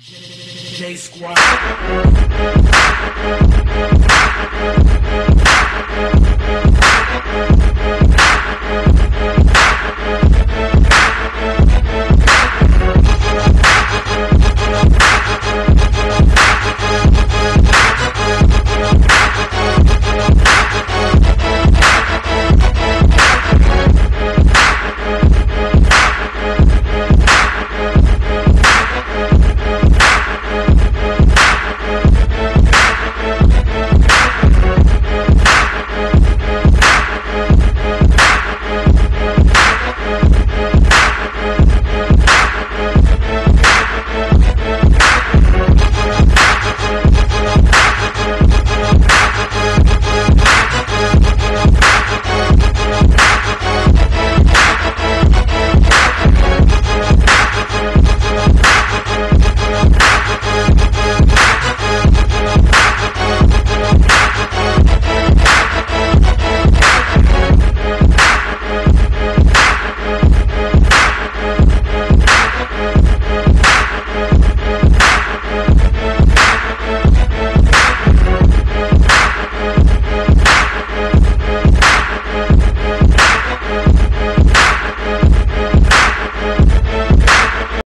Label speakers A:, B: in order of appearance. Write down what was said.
A: J Squad.